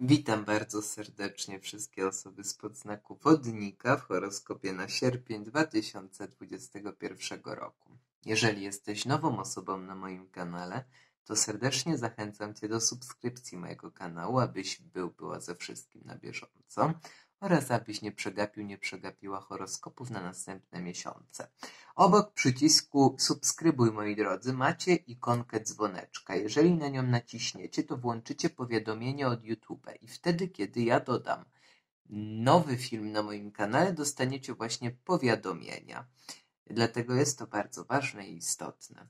Witam bardzo serdecznie wszystkie osoby spod znaku wodnika w horoskopie na sierpień 2021 roku. Jeżeli jesteś nową osobą na moim kanale, to serdecznie zachęcam Cię do subskrypcji mojego kanału, abyś był, była ze wszystkim na bieżąco oraz abyś nie przegapił, nie przegapiła horoskopów na następne miesiące. Obok przycisku subskrybuj moi drodzy macie ikonkę dzwoneczka. Jeżeli na nią naciśniecie, to włączycie powiadomienie od YouTube i wtedy, kiedy ja dodam nowy film na moim kanale, dostaniecie właśnie powiadomienia. Dlatego jest to bardzo ważne i istotne.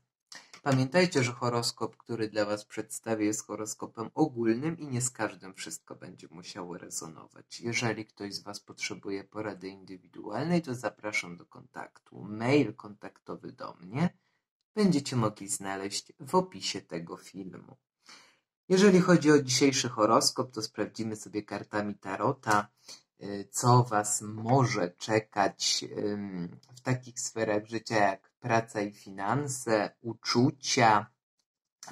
Pamiętajcie, że horoskop, który dla Was przedstawię, jest horoskopem ogólnym i nie z każdym wszystko będzie musiało rezonować. Jeżeli ktoś z Was potrzebuje porady indywidualnej, to zapraszam do kontaktu. Mail kontaktowy do mnie będziecie mogli znaleźć w opisie tego filmu. Jeżeli chodzi o dzisiejszy horoskop, to sprawdzimy sobie kartami Tarota, co Was może czekać w takich sferach życia jak praca i finanse, uczucia.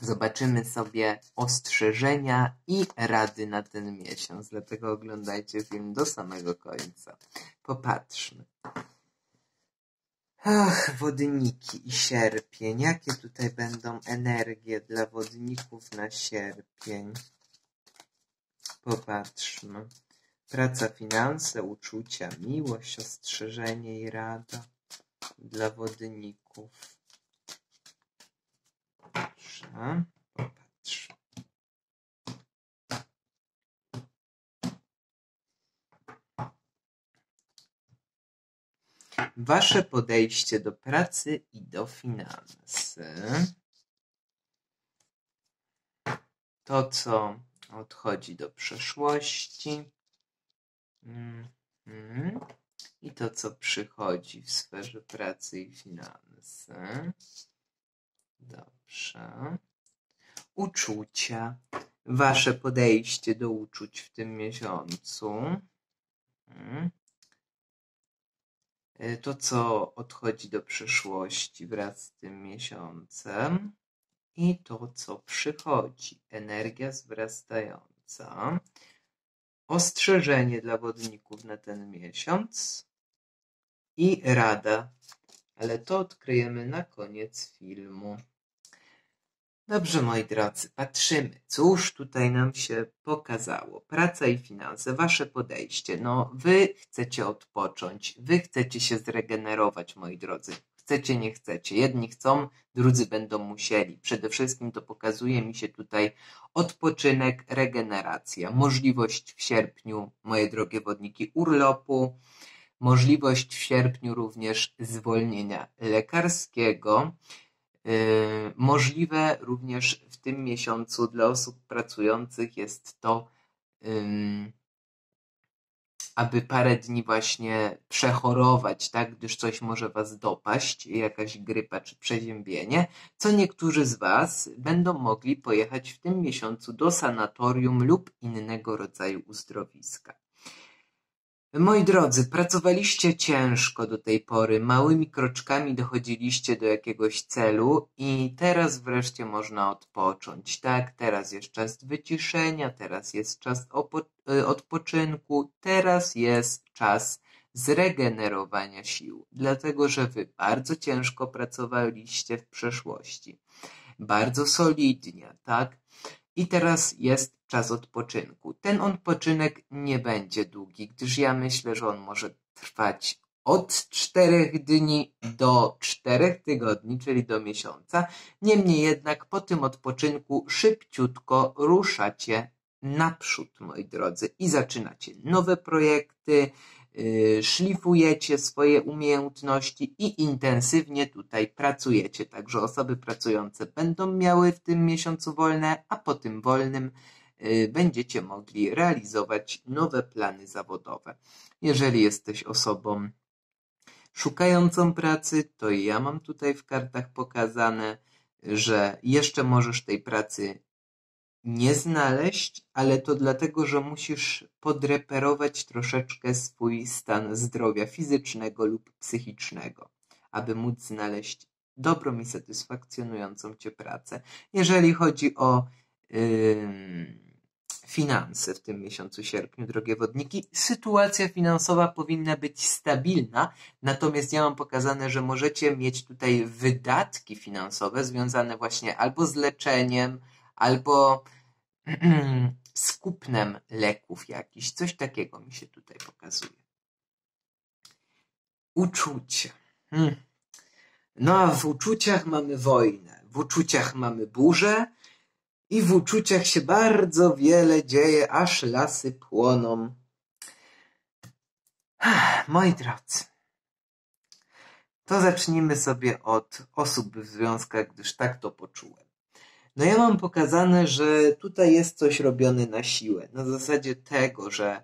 Zobaczymy sobie ostrzeżenia i rady na ten miesiąc. Dlatego oglądajcie film do samego końca. Popatrzmy. Ach, wodniki i sierpień. Jakie tutaj będą energie dla wodników na sierpień? Popatrzmy. Praca, finanse, uczucia, miłość, ostrzeżenie i rada dla wodników. Dobrze, popatrz. Wasze podejście do pracy i do finansy. To, co odchodzi do przeszłości. Mm -hmm i to, co przychodzi w sferze pracy i finansy. Dobrze. Uczucia. Wasze podejście do uczuć w tym miesiącu. E, to, co odchodzi do przyszłości wraz z tym miesiącem. I to, co przychodzi. Energia zwrastająca. Ostrzeżenie dla wodników na ten miesiąc i rada, ale to odkryjemy na koniec filmu. Dobrze, moi drodzy, patrzymy. Cóż tutaj nam się pokazało? Praca i finanse, wasze podejście. No, wy chcecie odpocząć, wy chcecie się zregenerować, moi drodzy. Chcecie, nie chcecie. Jedni chcą, drudzy będą musieli. Przede wszystkim to pokazuje mi się tutaj odpoczynek, regeneracja, możliwość w sierpniu, moje drogie wodniki, urlopu, możliwość w sierpniu również zwolnienia lekarskiego. Yy, możliwe również w tym miesiącu dla osób pracujących jest to, aby parę dni właśnie przechorować, tak, gdyż coś może Was dopaść, jakaś grypa czy przeziębienie, co niektórzy z Was będą mogli pojechać w tym miesiącu do sanatorium lub innego rodzaju uzdrowiska. Moi drodzy, pracowaliście ciężko do tej pory, małymi kroczkami dochodziliście do jakiegoś celu i teraz wreszcie można odpocząć. Tak, teraz jest czas wyciszenia, teraz jest czas y, odpoczynku, teraz jest czas zregenerowania sił, dlatego że wy bardzo ciężko pracowaliście w przeszłości, bardzo solidnie, tak? I teraz jest czas odpoczynku. Ten odpoczynek nie będzie długi, gdyż ja myślę, że on może trwać od czterech dni do czterech tygodni, czyli do miesiąca. Niemniej jednak po tym odpoczynku szybciutko ruszacie naprzód, moi drodzy, i zaczynacie nowe projekty, szlifujecie swoje umiejętności i intensywnie tutaj pracujecie. Także osoby pracujące będą miały w tym miesiącu wolne, a po tym wolnym y, będziecie mogli realizować nowe plany zawodowe. Jeżeli jesteś osobą szukającą pracy, to ja mam tutaj w kartach pokazane, że jeszcze możesz tej pracy nie znaleźć, ale to dlatego, że musisz podreperować troszeczkę swój stan zdrowia fizycznego lub psychicznego, aby móc znaleźć dobrą i satysfakcjonującą cię pracę. Jeżeli chodzi o yy, finanse w tym miesiącu sierpniu, drogie wodniki. Sytuacja finansowa powinna być stabilna, natomiast ja mam pokazane, że możecie mieć tutaj wydatki finansowe związane właśnie albo z leczeniem, albo z kupnem leków jakichś. Coś takiego mi się tutaj pokazuje. Uczucie. Hmm. No a w uczuciach mamy wojnę, w uczuciach mamy burzę i w uczuciach się bardzo wiele dzieje, aż lasy płoną. Moi drodzy, to zacznijmy sobie od osób w związkach, gdyż tak to poczułem. No ja mam pokazane, że tutaj jest coś robione na siłę, na zasadzie tego, że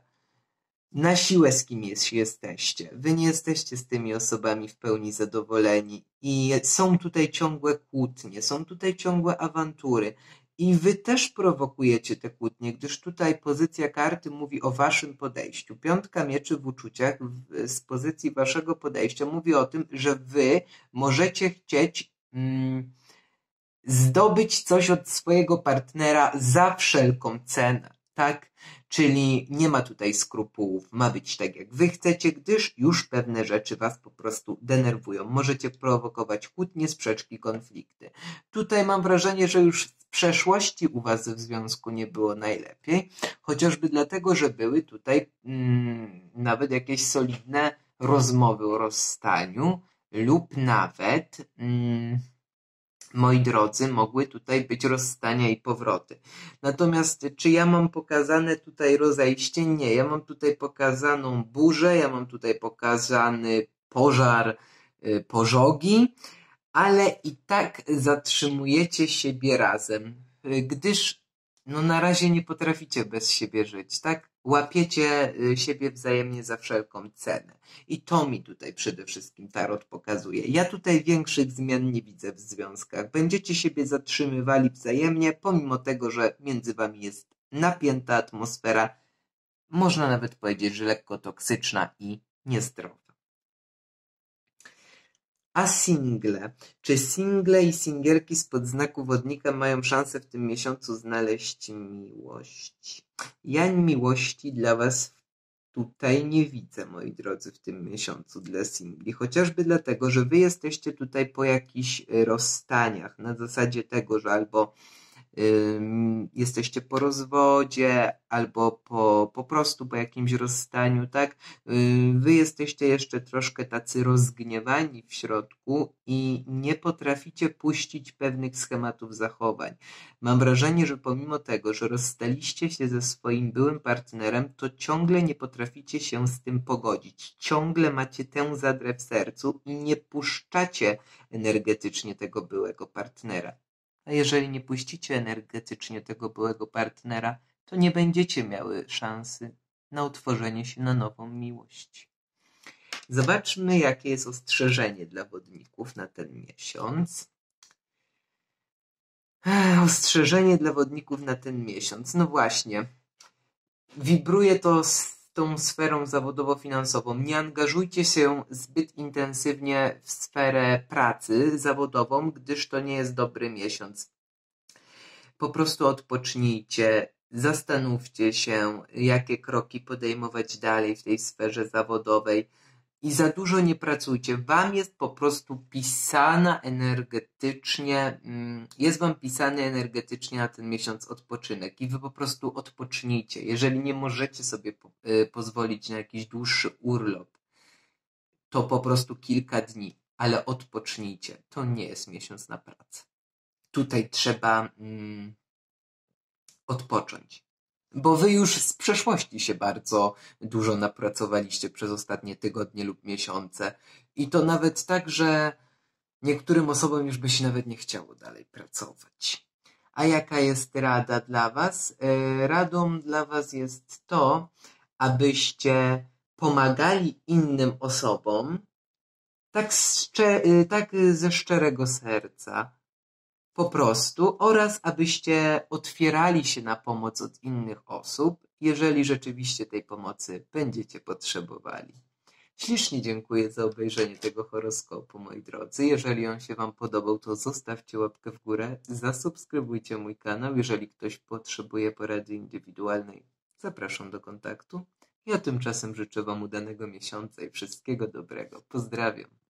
na siłę z kim jest, jesteście. Wy nie jesteście z tymi osobami w pełni zadowoleni i są tutaj ciągłe kłótnie, są tutaj ciągłe awantury. I wy też prowokujecie te kłótnie, gdyż tutaj pozycja karty mówi o waszym podejściu. Piątka mieczy w uczuciach z pozycji waszego podejścia mówi o tym, że wy możecie chcieć mm, zdobyć coś od swojego partnera za wszelką cenę, tak? Czyli nie ma tutaj skrupułów, ma być tak jak wy chcecie, gdyż już pewne rzeczy was po prostu denerwują. Możecie prowokować kłótnie, sprzeczki, konflikty. Tutaj mam wrażenie, że już w przeszłości u was w związku nie było najlepiej, chociażby dlatego, że były tutaj mm, nawet jakieś solidne rozmowy o rozstaniu lub nawet mm, moi drodzy, mogły tutaj być rozstania i powroty. Natomiast czy ja mam pokazane tutaj rozejście? Nie, ja mam tutaj pokazaną burzę, ja mam tutaj pokazany pożar, y, pożogi, ale i tak zatrzymujecie siebie razem, y, gdyż no na razie nie potraficie bez siebie żyć, tak? Łapiecie y, siebie wzajemnie za wszelką cenę. I to mi tutaj przede wszystkim tarot pokazuje. Ja tutaj większych zmian nie widzę w związkach. Będziecie siebie zatrzymywali wzajemnie, pomimo tego, że między wami jest napięta atmosfera, można nawet powiedzieć, że lekko toksyczna i niezdrowa. A single? Czy single i singielki spod znaku wodnika mają szansę w tym miesiącu znaleźć miłość? Ja miłości dla was tutaj nie widzę, moi drodzy, w tym miesiącu dla singli. Chociażby dlatego, że wy jesteście tutaj po jakichś rozstaniach. Na zasadzie tego, że albo jesteście po rozwodzie albo po, po prostu po jakimś rozstaniu, tak? Wy jesteście jeszcze troszkę tacy rozgniewani w środku i nie potraficie puścić pewnych schematów zachowań. Mam wrażenie, że pomimo tego, że rozstaliście się ze swoim byłym partnerem, to ciągle nie potraficie się z tym pogodzić. Ciągle macie tę zadrę w sercu i nie puszczacie energetycznie tego byłego partnera. A jeżeli nie puścicie energetycznie tego byłego partnera, to nie będziecie miały szansy na utworzenie się na nową miłość. Zobaczmy, jakie jest ostrzeżenie dla wodników na ten miesiąc. Ostrzeżenie dla wodników na ten miesiąc. No właśnie. Wibruje to z tą sferą zawodowo-finansową. Nie angażujcie się zbyt intensywnie w sferę pracy zawodową, gdyż to nie jest dobry miesiąc. Po prostu odpocznijcie, zastanówcie się, jakie kroki podejmować dalej w tej sferze zawodowej i za dużo nie pracujcie. Wam jest po prostu pisana energetycznie, mm, jest wam pisany energetycznie na ten miesiąc odpoczynek i wy po prostu odpocznijcie. Jeżeli nie możecie sobie y, pozwolić na jakiś dłuższy urlop, to po prostu kilka dni, ale odpocznijcie. To nie jest miesiąc na pracę. Tutaj trzeba mm, odpocząć. Bo wy już z przeszłości się bardzo dużo napracowaliście przez ostatnie tygodnie lub miesiące. I to nawet tak, że niektórym osobom już by się nawet nie chciało dalej pracować. A jaka jest rada dla was? E, radą dla was jest to, abyście pomagali innym osobom tak, szczer- tak ze szczerego serca, po prostu oraz abyście otwierali się na pomoc od innych osób, jeżeli rzeczywiście tej pomocy będziecie potrzebowali. Ślicznie dziękuję za obejrzenie tego horoskopu, moi drodzy. Jeżeli on się Wam podobał, to zostawcie łapkę w górę, zasubskrybujcie mój kanał. Jeżeli ktoś potrzebuje porady indywidualnej, zapraszam do kontaktu. Ja tymczasem życzę Wam udanego miesiąca i wszystkiego dobrego. Pozdrawiam.